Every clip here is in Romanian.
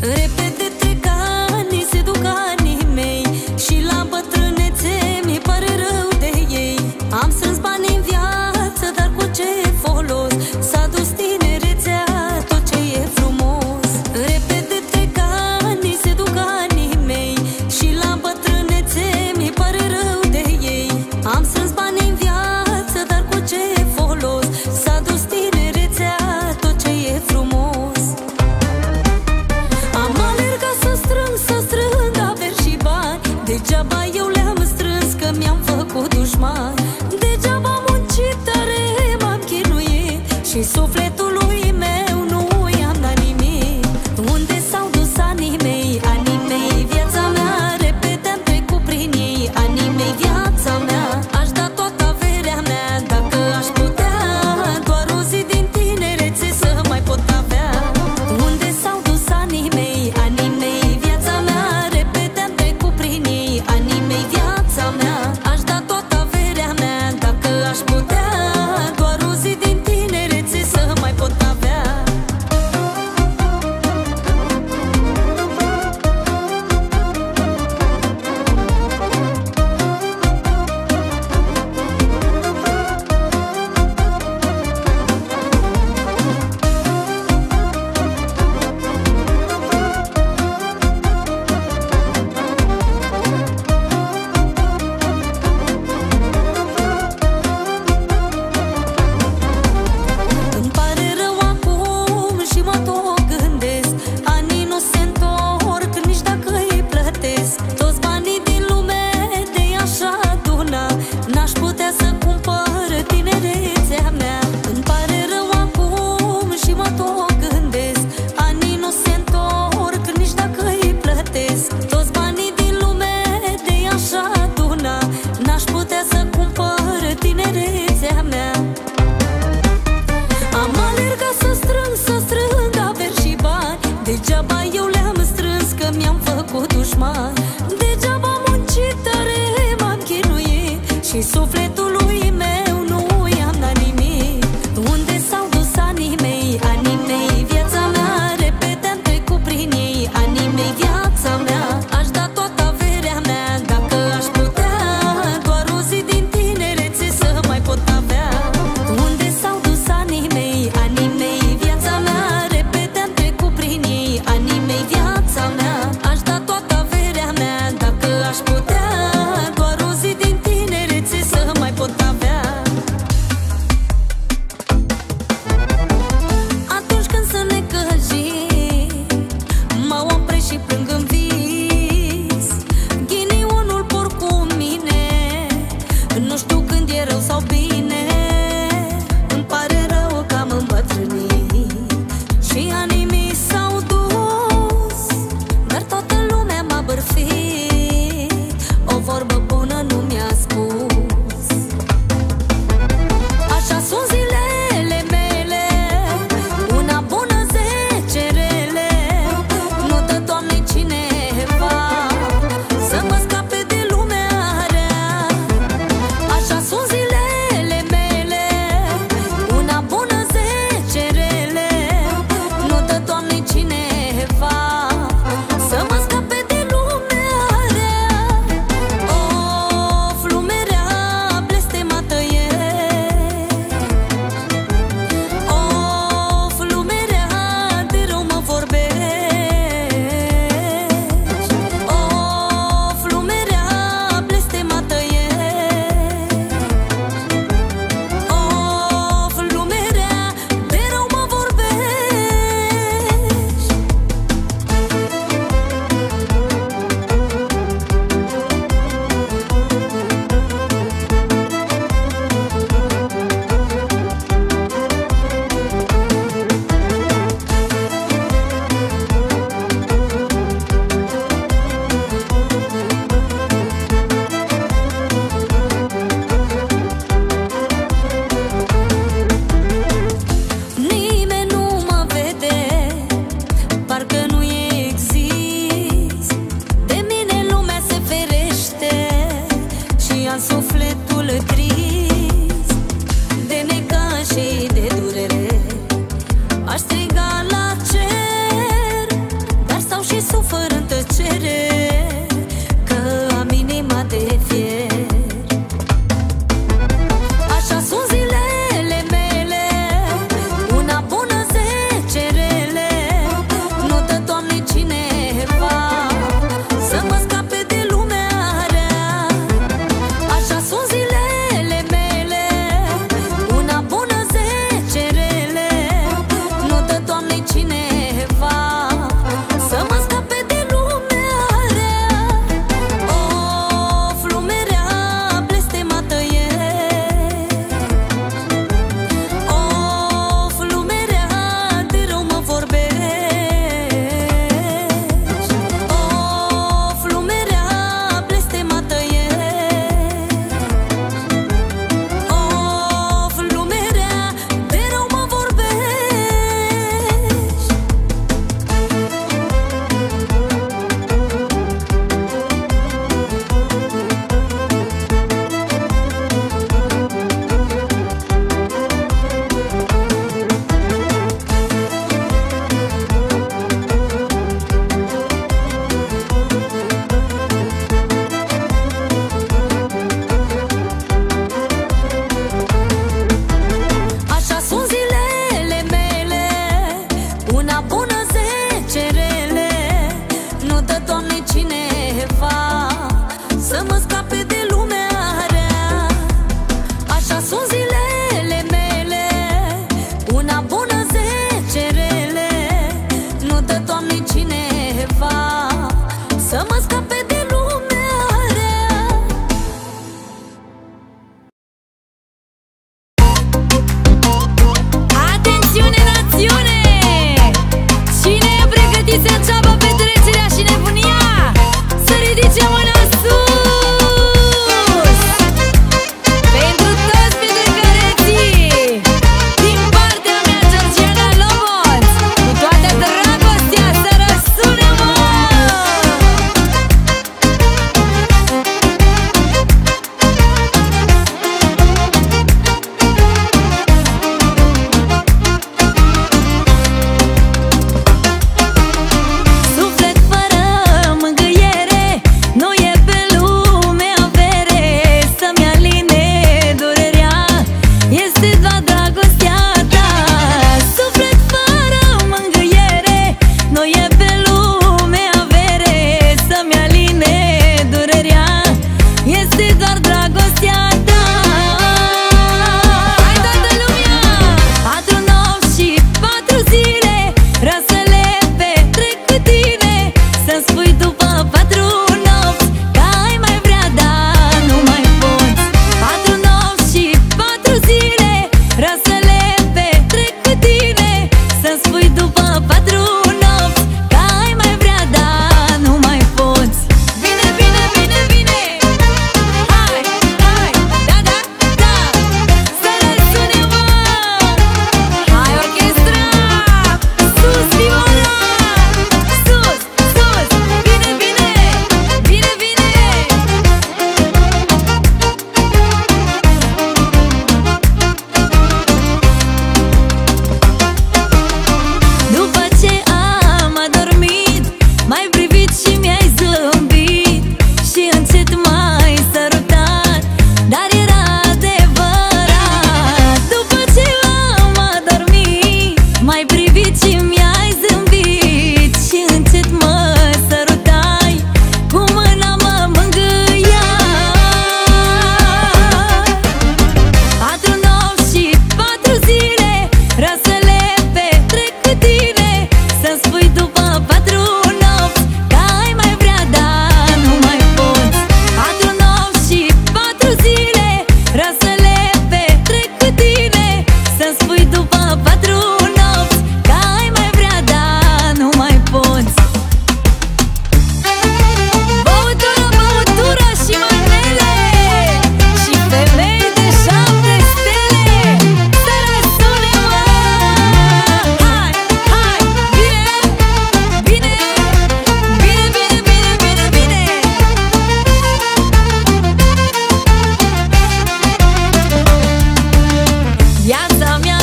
Degeaba eu le-am strâns că mi-am făcut dușmani Degeaba am muncit tare, m-am chinuit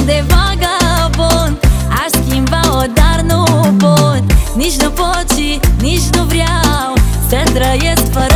de vagabond. Aș schimba-o, dar nu pot. Nici nu pot și nici nu vreau Să trăiesc fără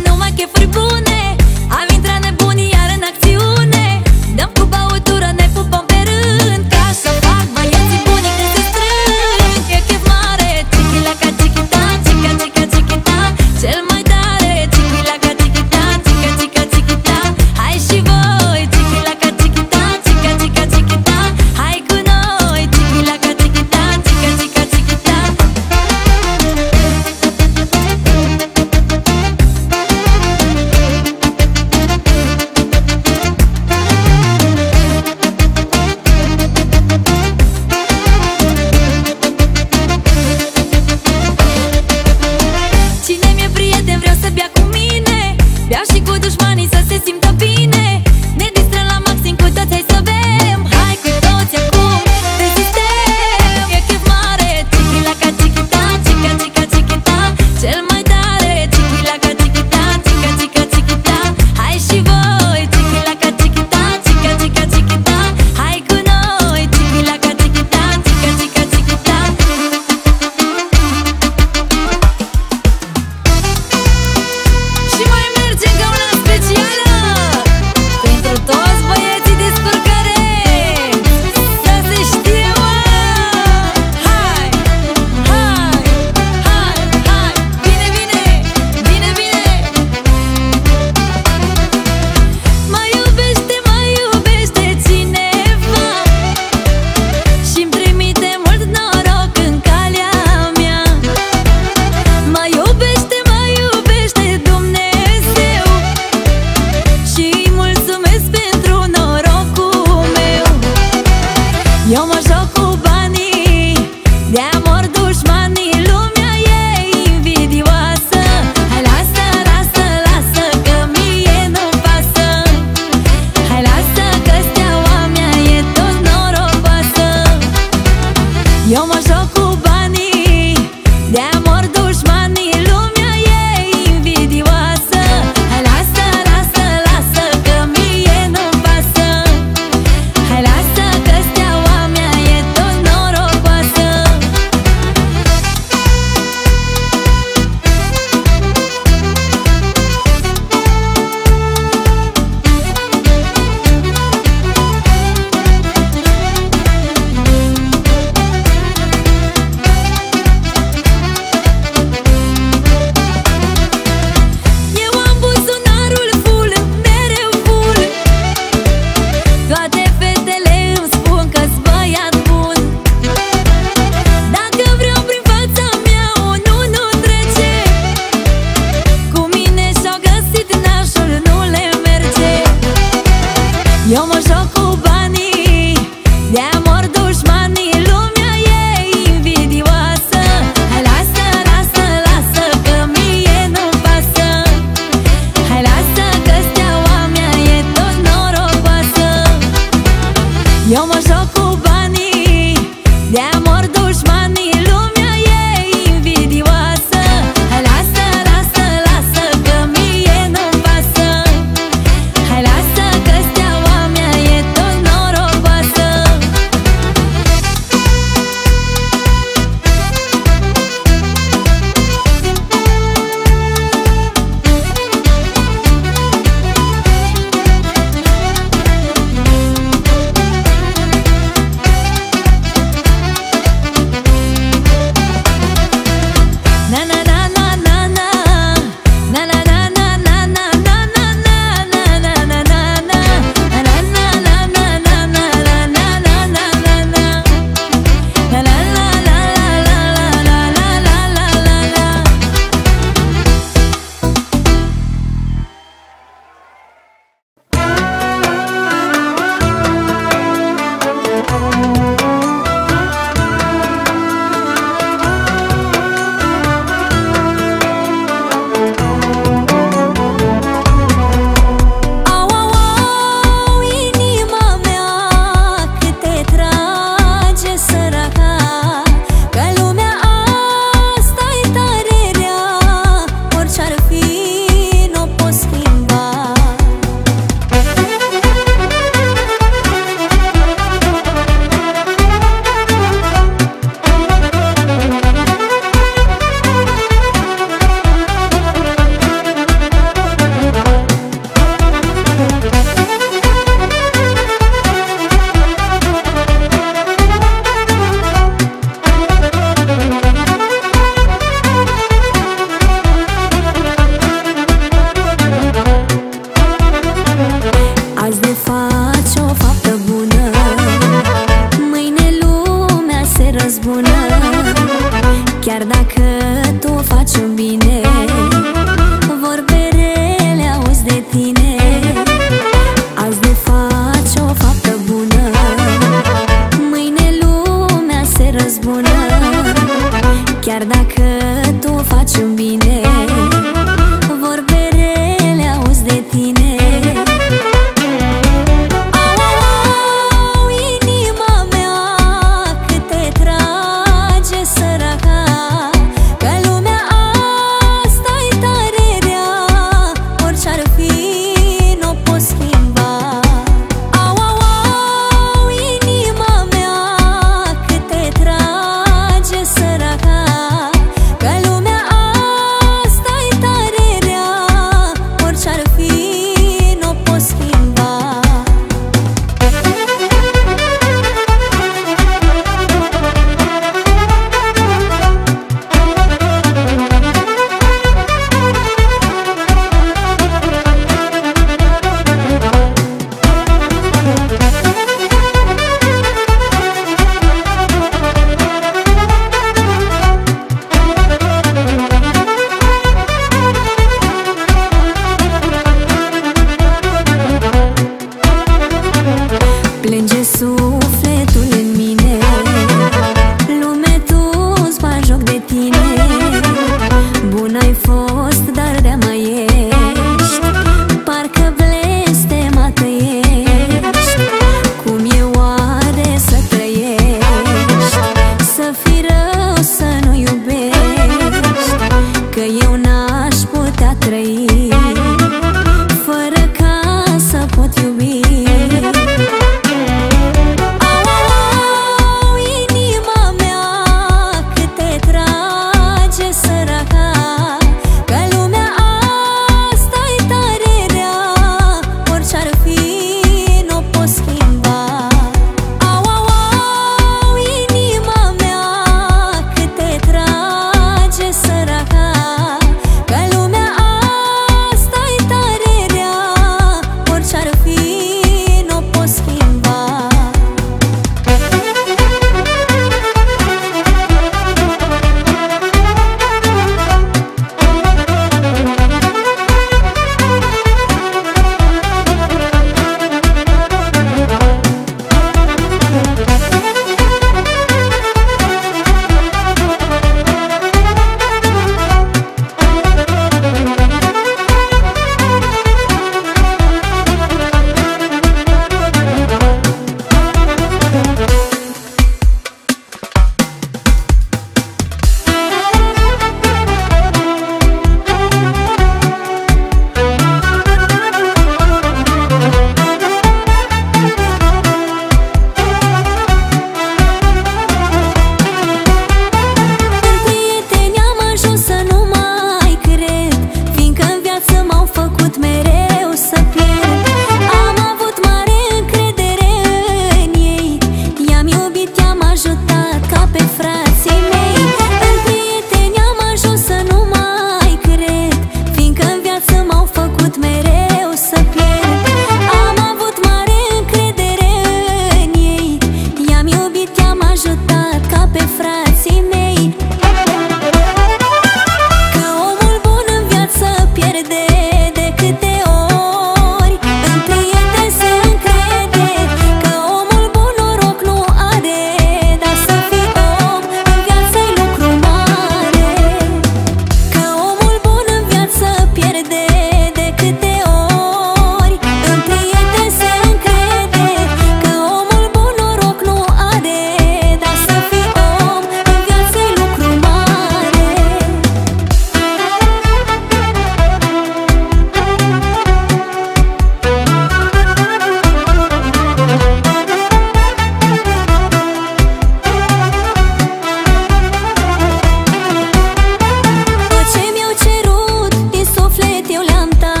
encanta